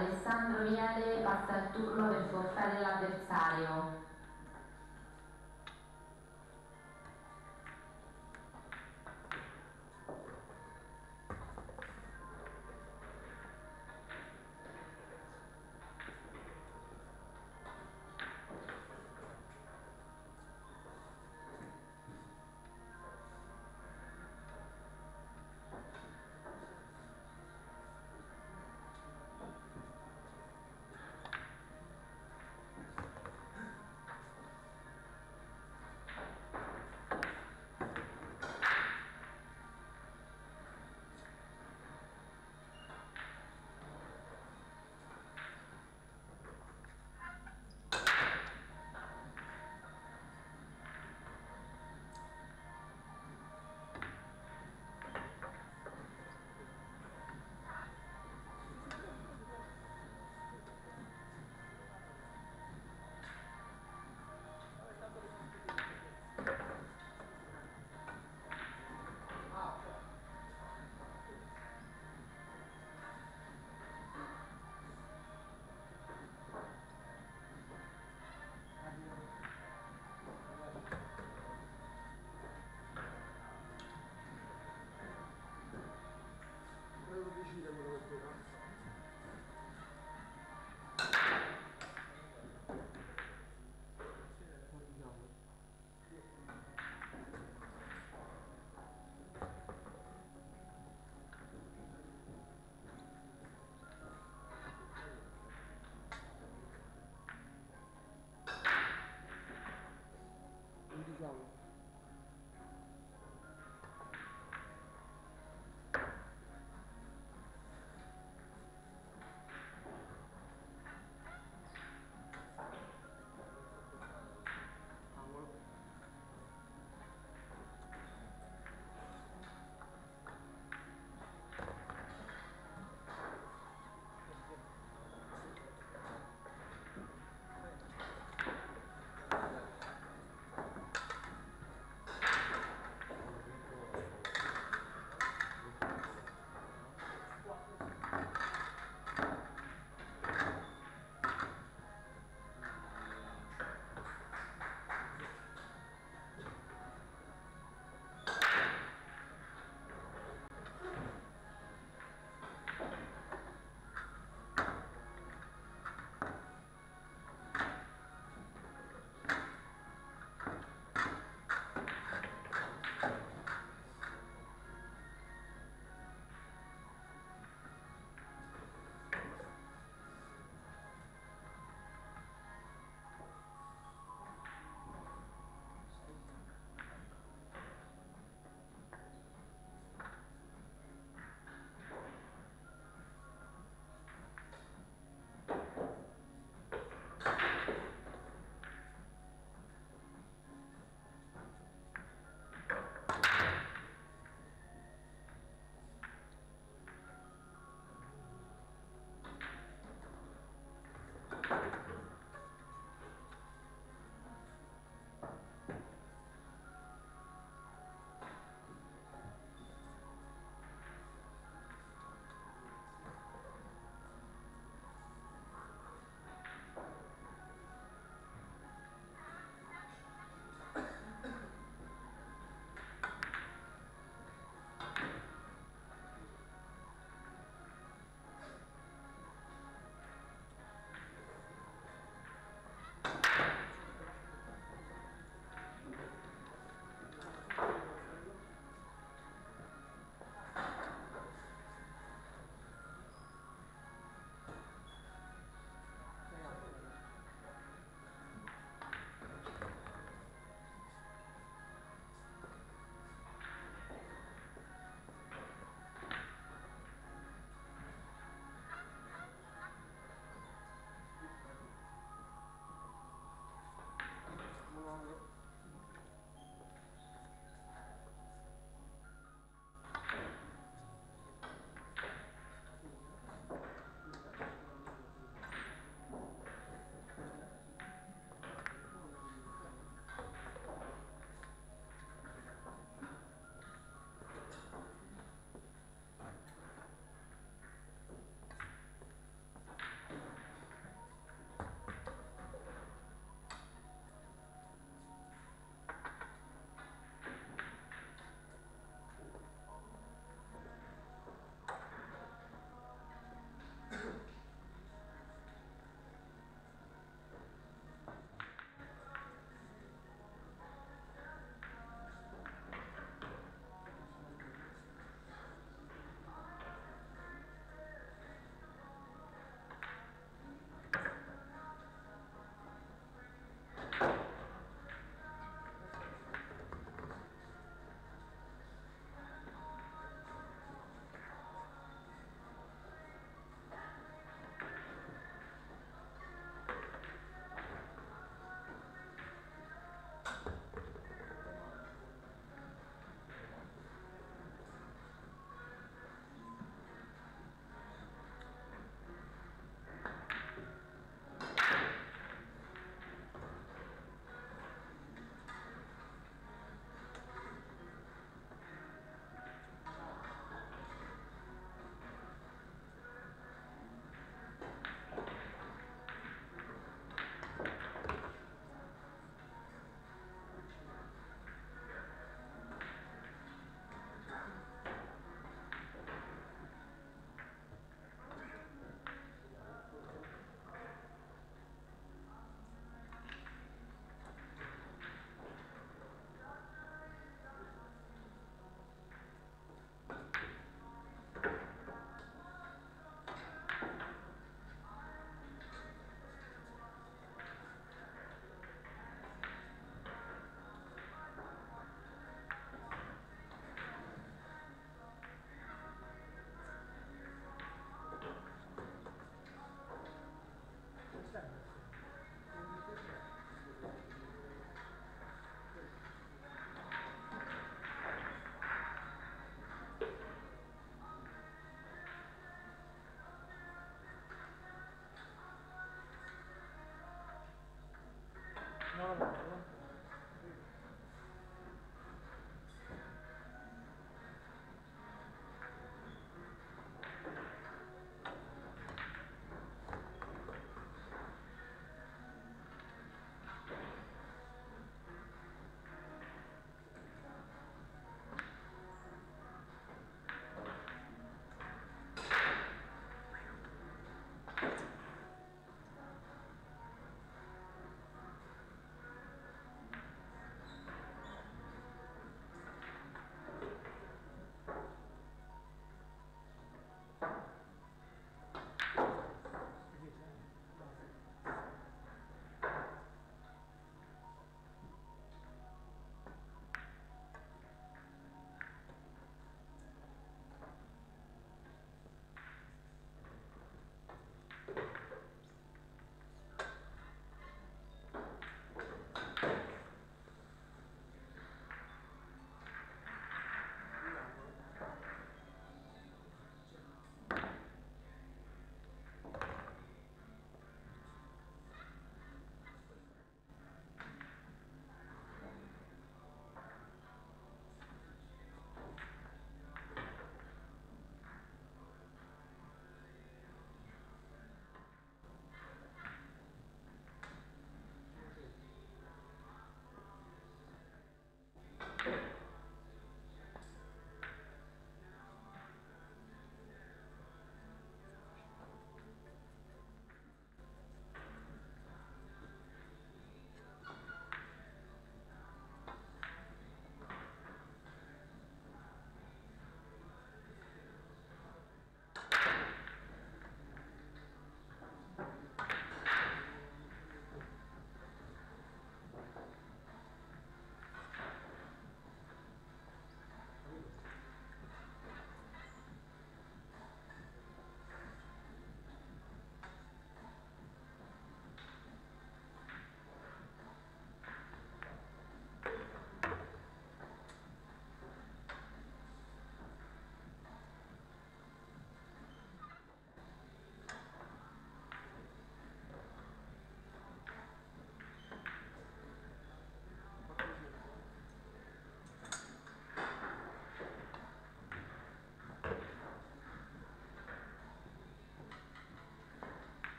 Alessandro Miele passa il turno per forzare l'avversario. Devo decidere on. normal.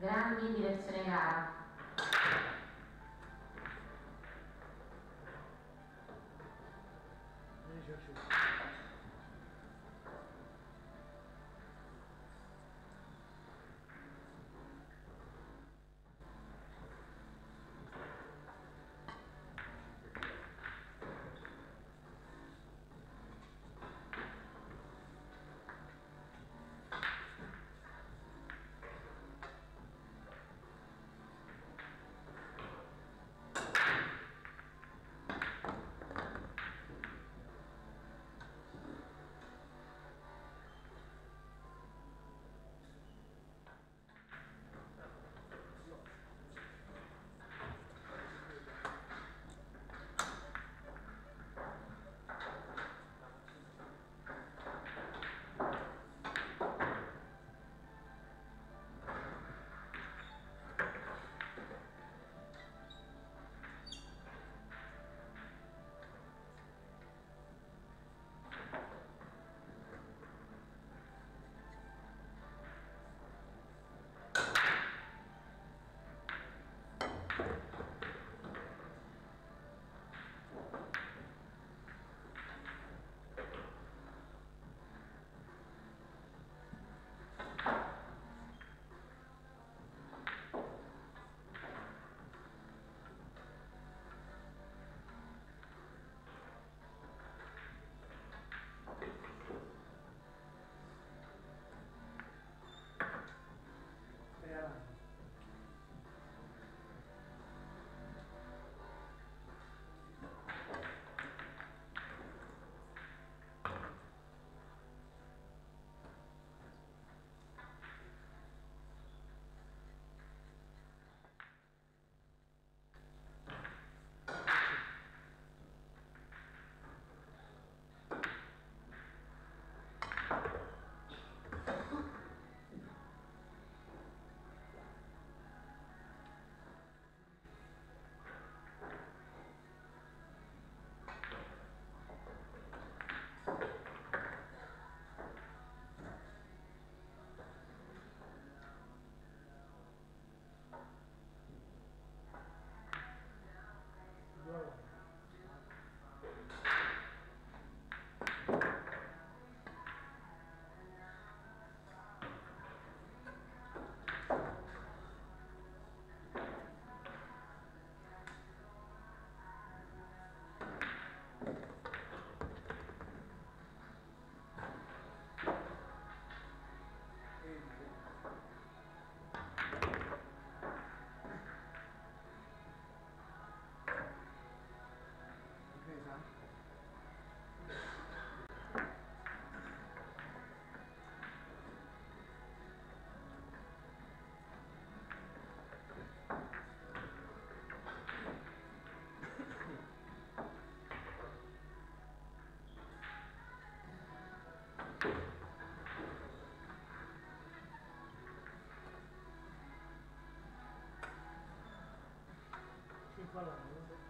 grandi in direzione Cinque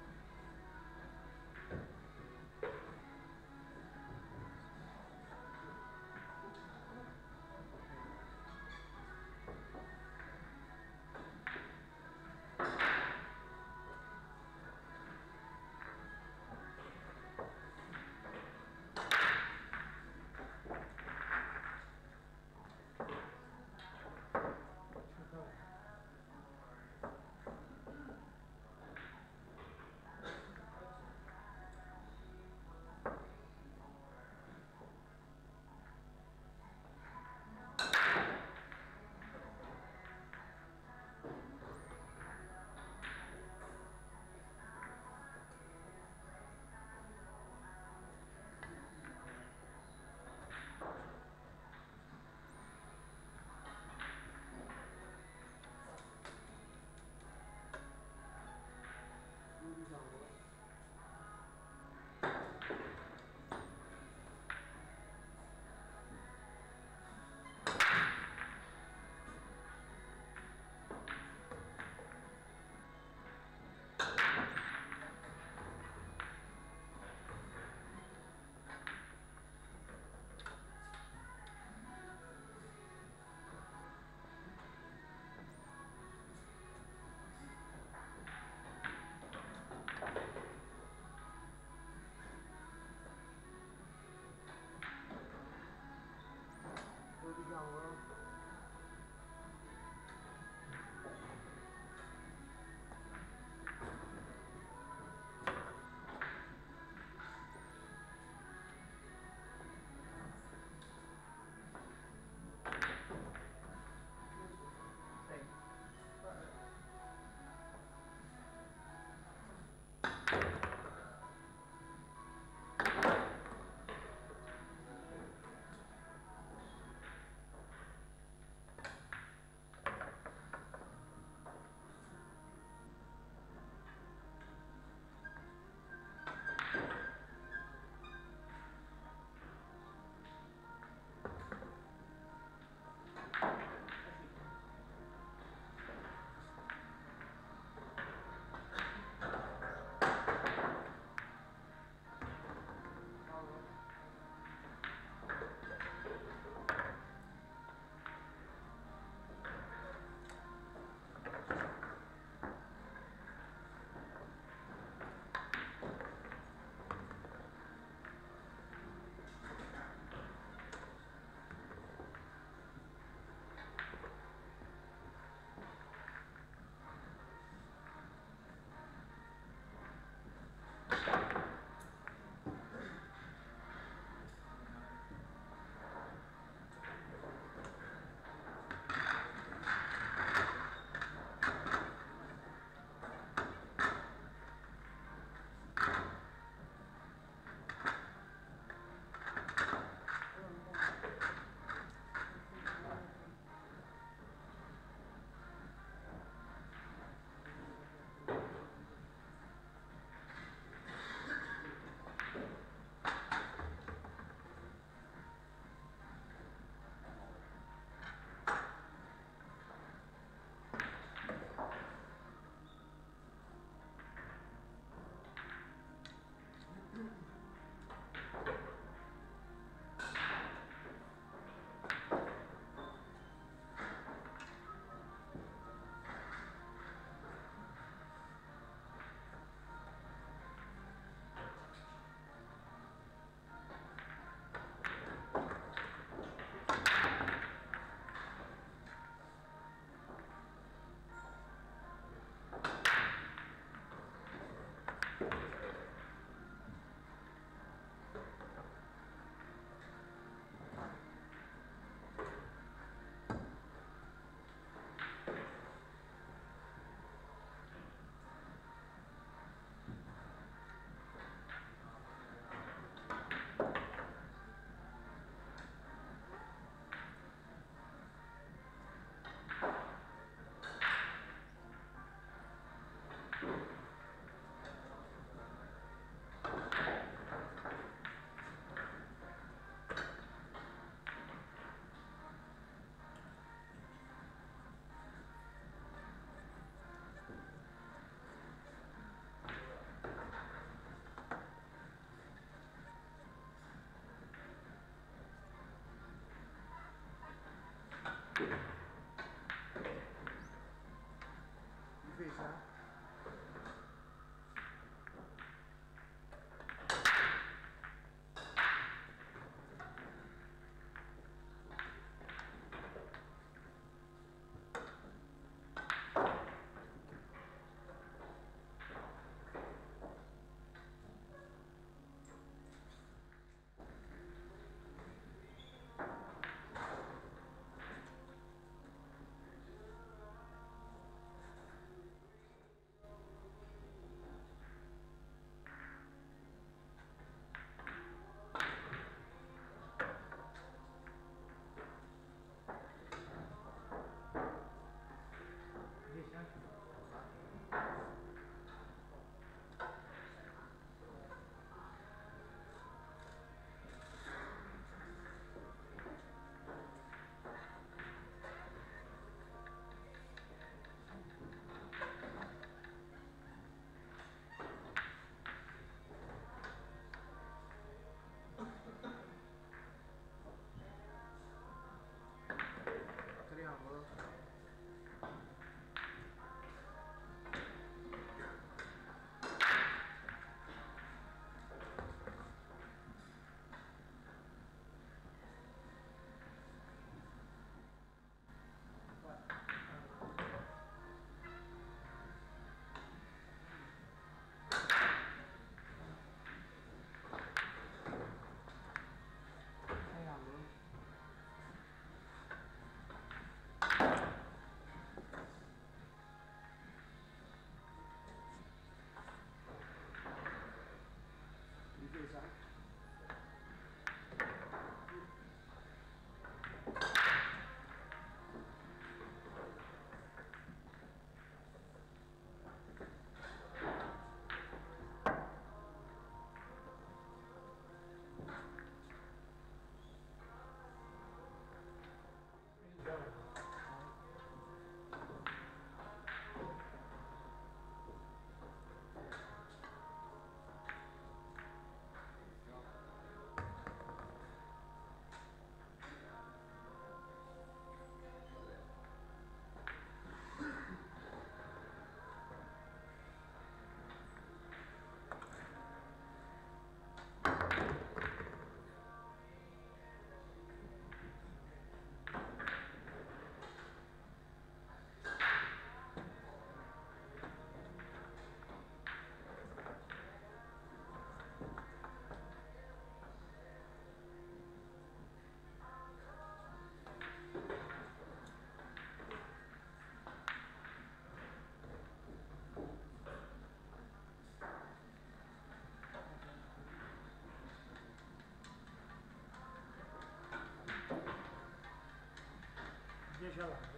seja lá.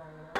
Flanco. Patrono.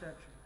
Abstention.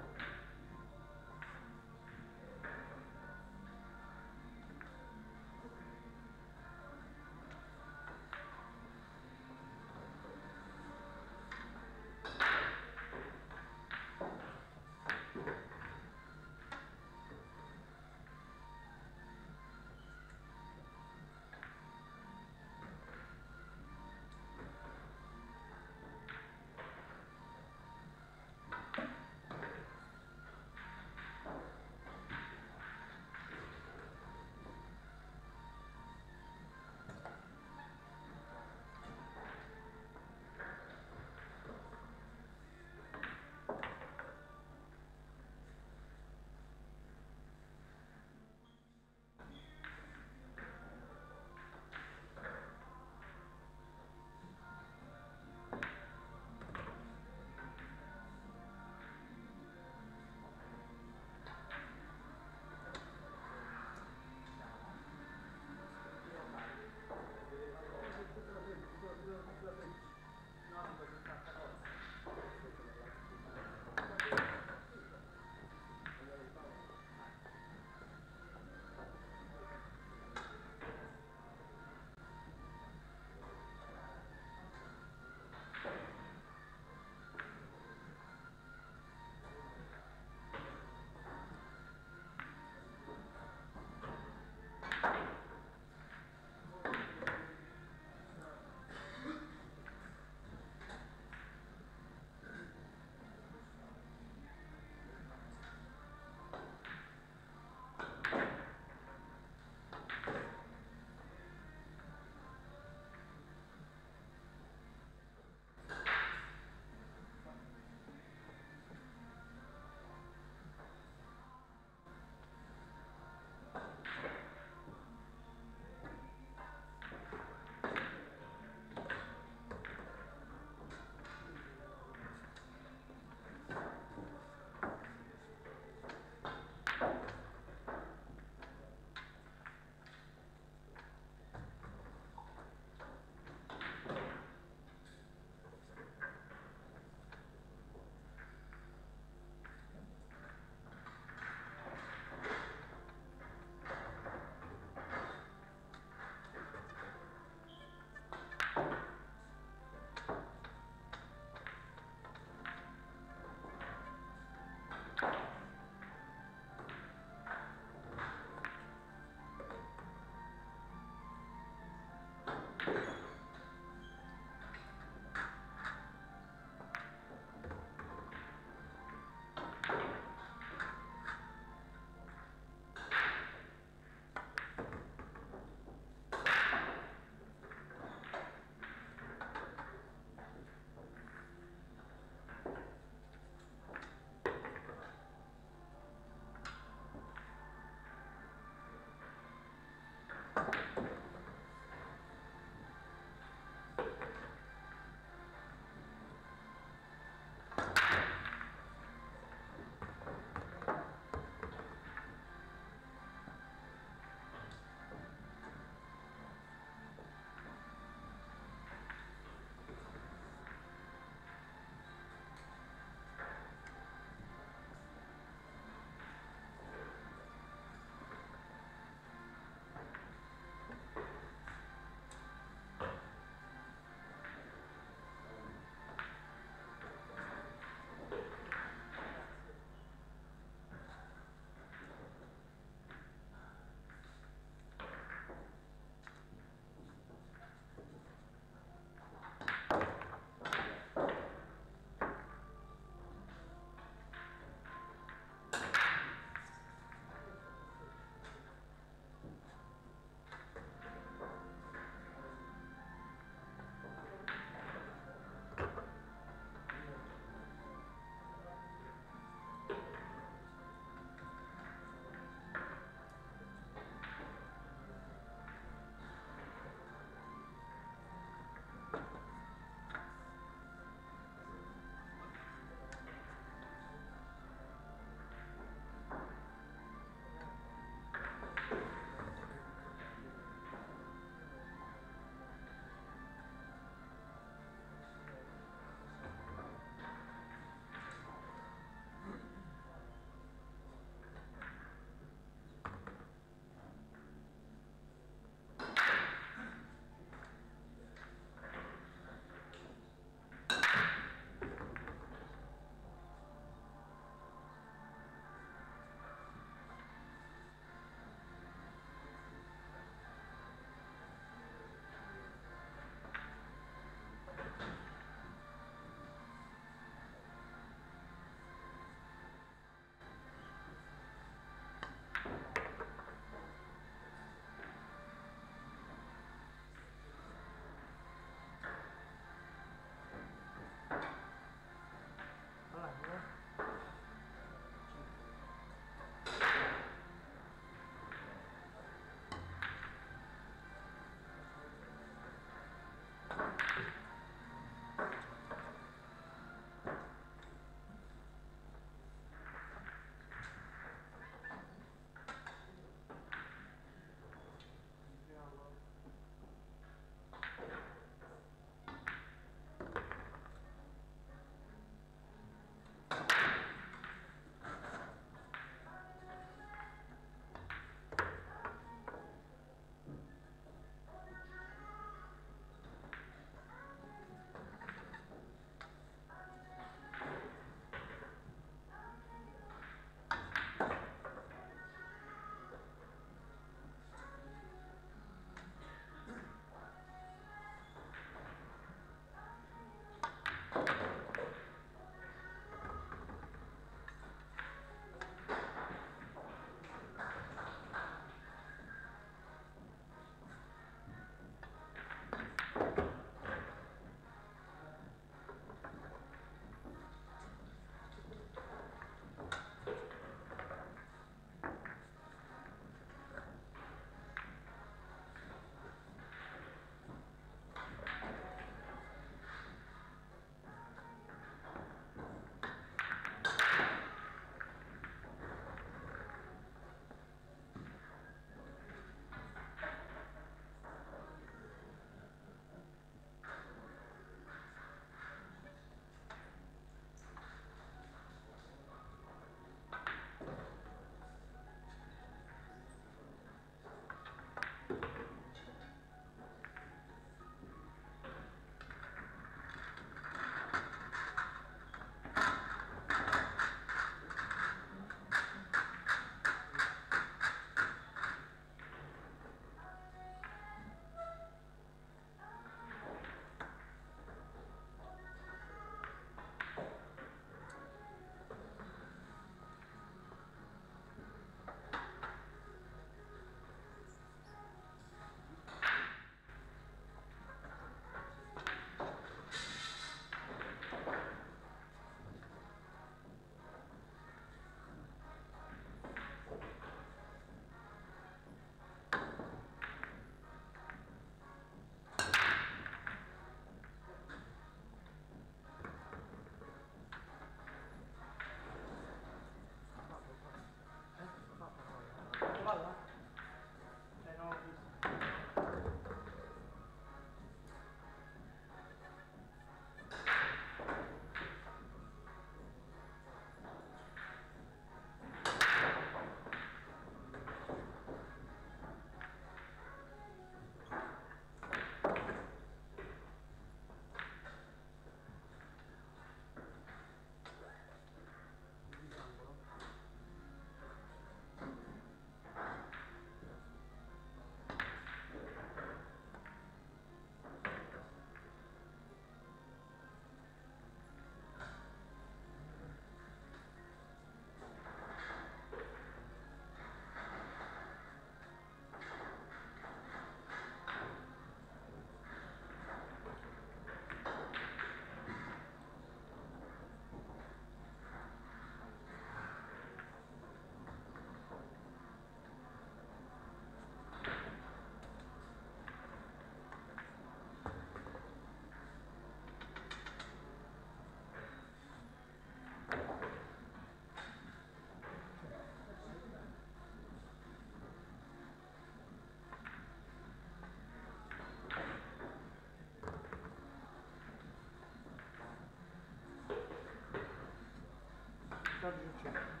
God bless.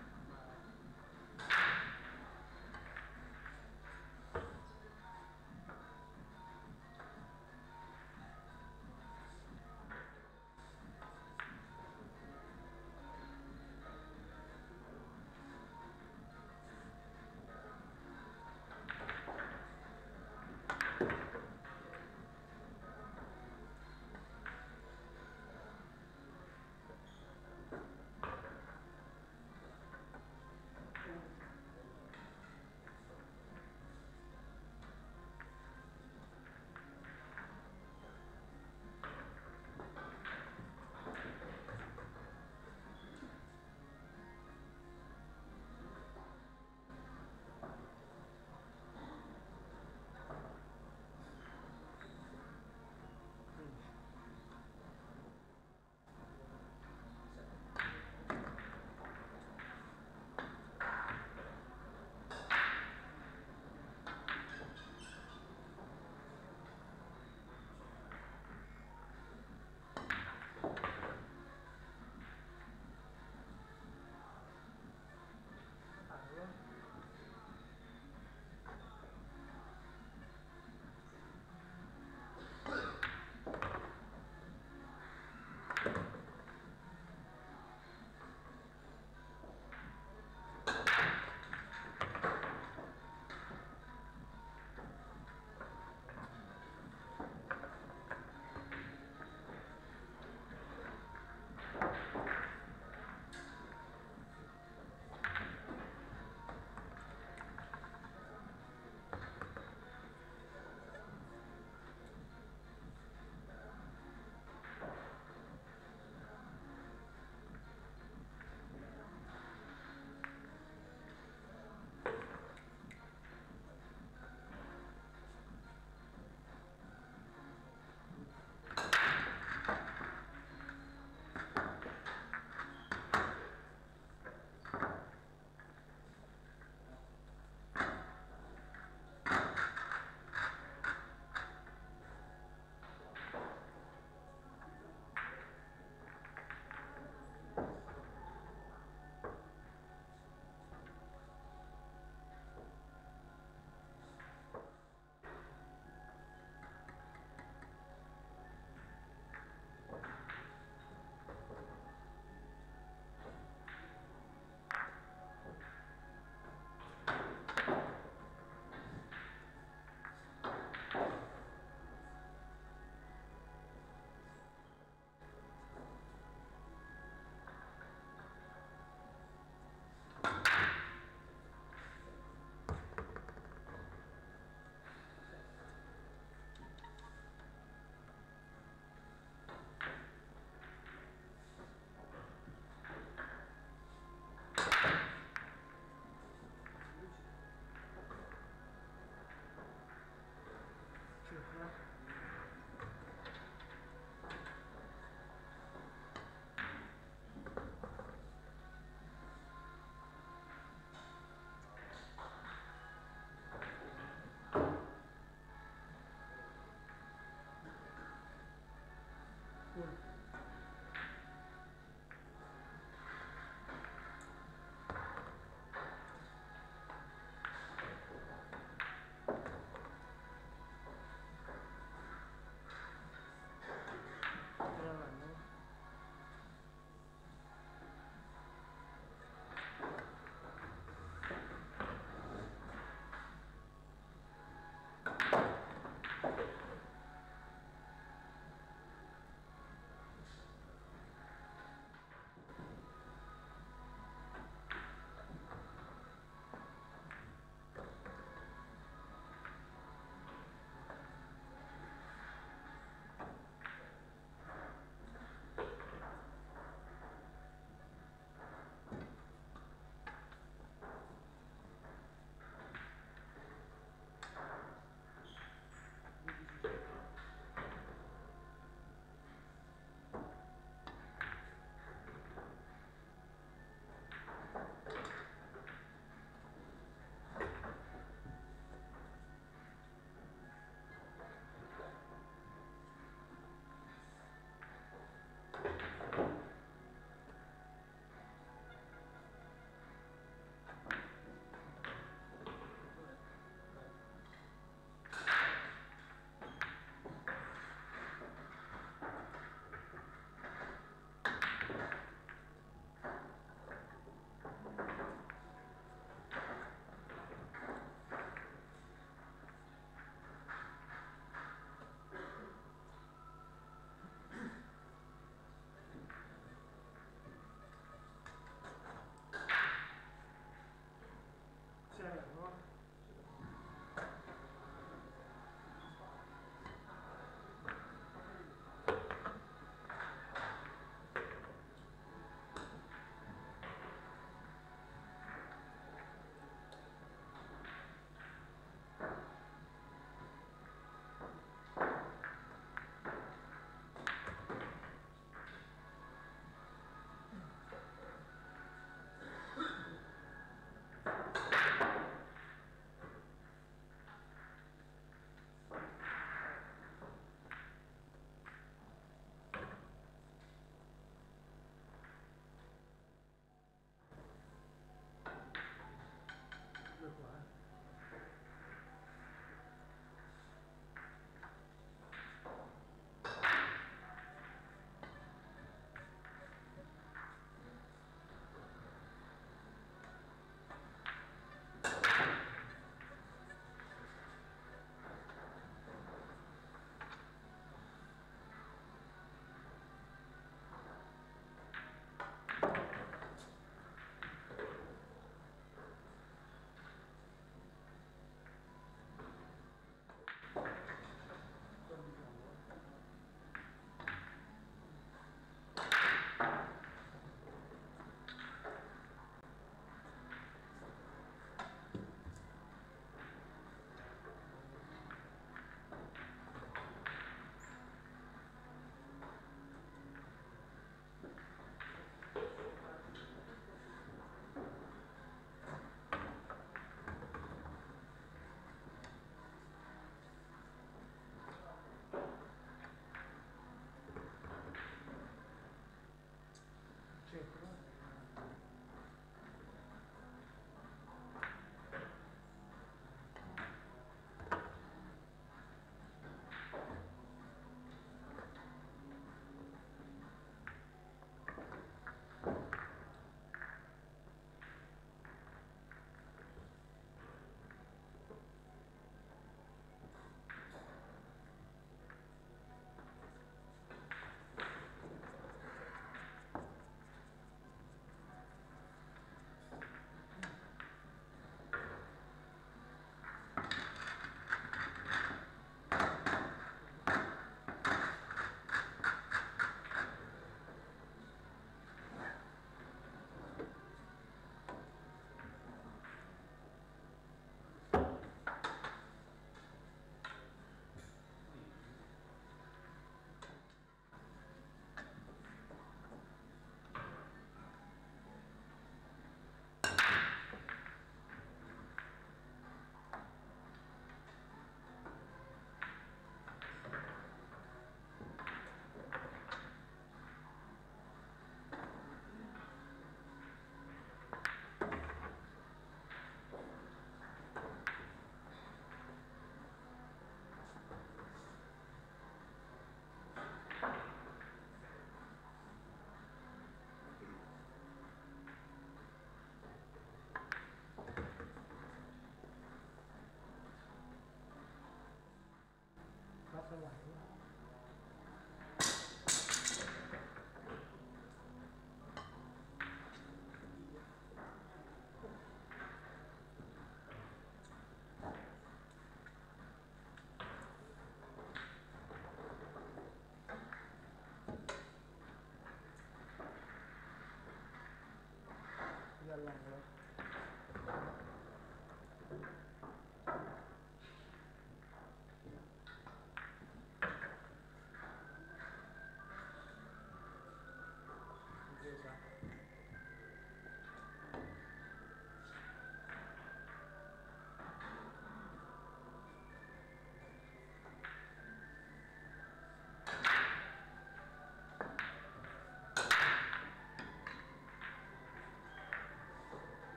ข้างหลั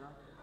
huh?